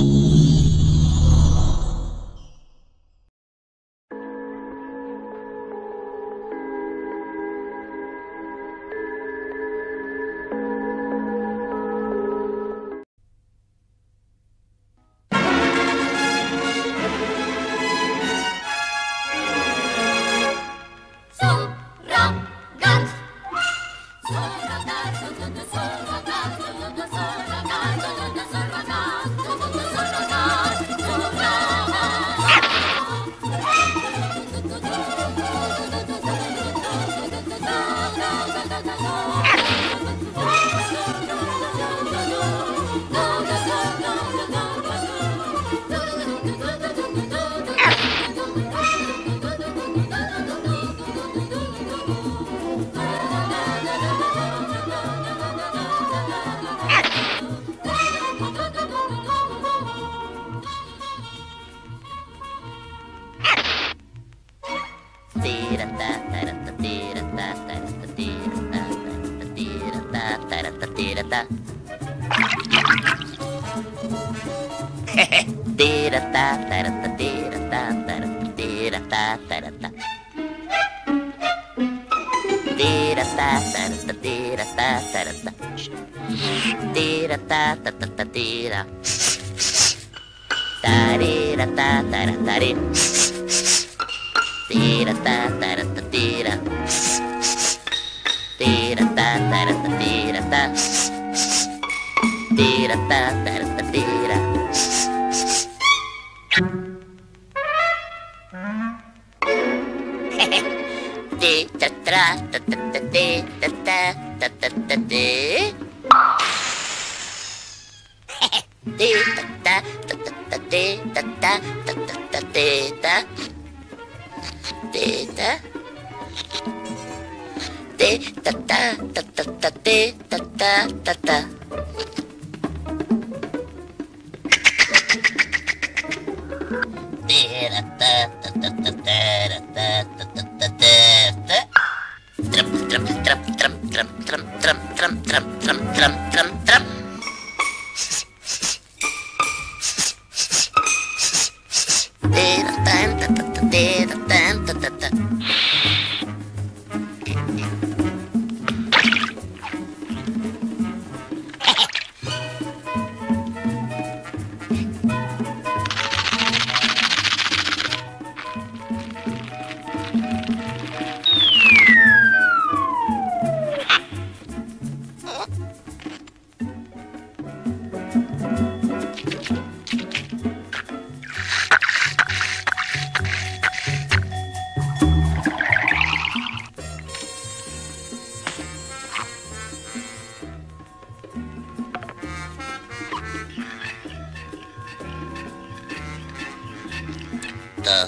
Yes. Tirata. Tirata, tarata, tirata, tarata, tirata, tarata. Tirata, tarata, tirata, tarata. Tirata, tatata, tira. Tarira, tatara, tari. Tirata, tarata, tira. Tira, tira, tira. Data. ta ta ta ta ta ta ta ta ta ta. Ta ta ta ta ta ta ta ta ta ta ta ta ta ta. Trum trum trum trum trum trum trum trum trum trum trum trum. da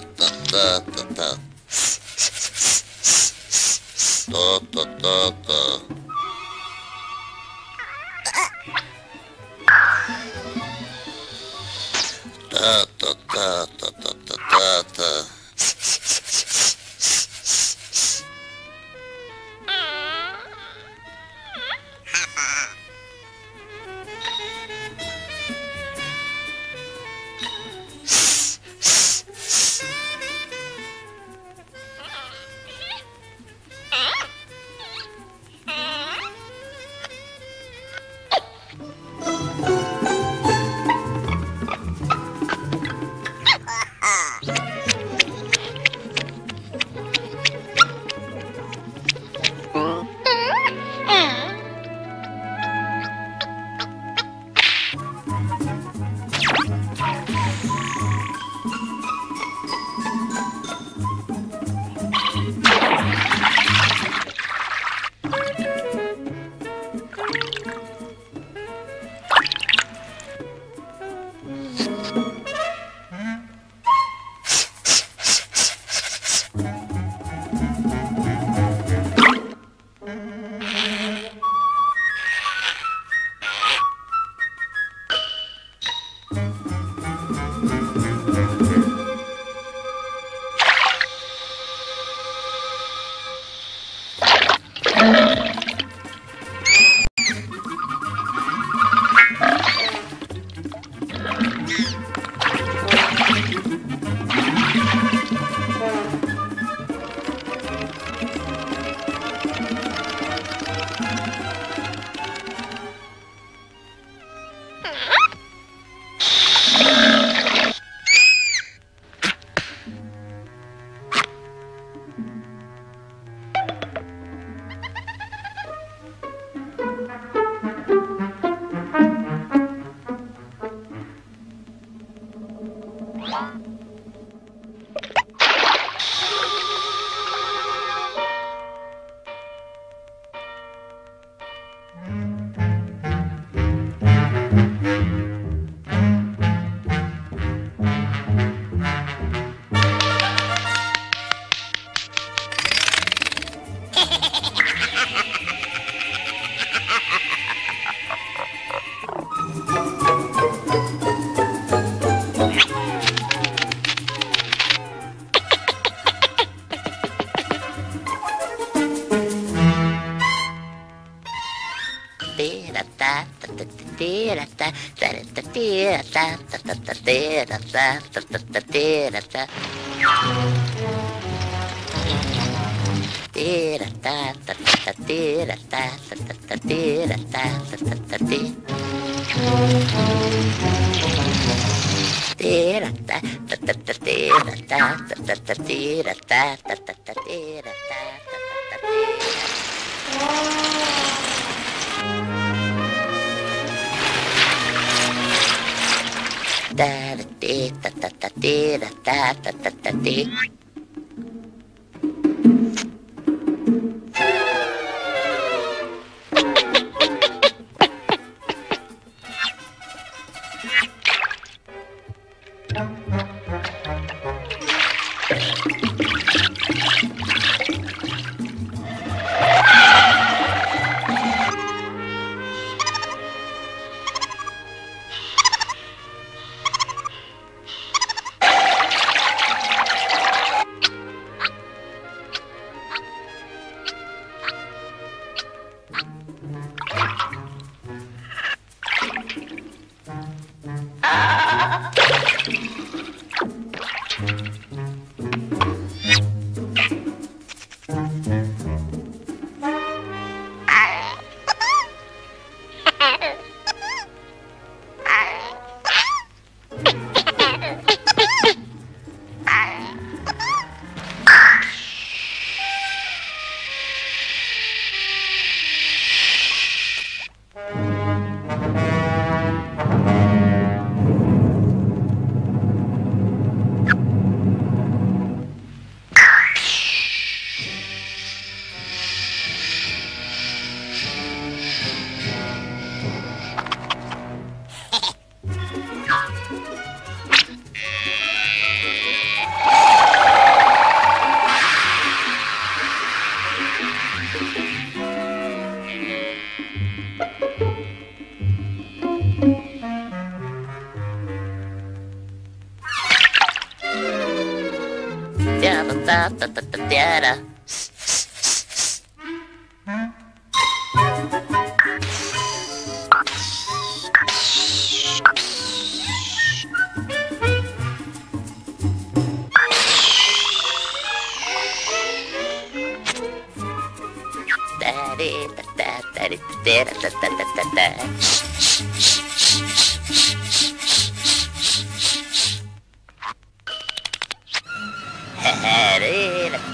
da da tiedätä, tähdettä tiedätä, tähdettä tiedätä, tähdettä tiedätä. Tiedätä, tähdettä tiedätä, tähdettä tiedätä, tähdettä tiedätä. Tiedätä, tähdettä tiedätä, tähdettä tiedätä, tähdettä tiedätä. Ha ha ha! Yeah.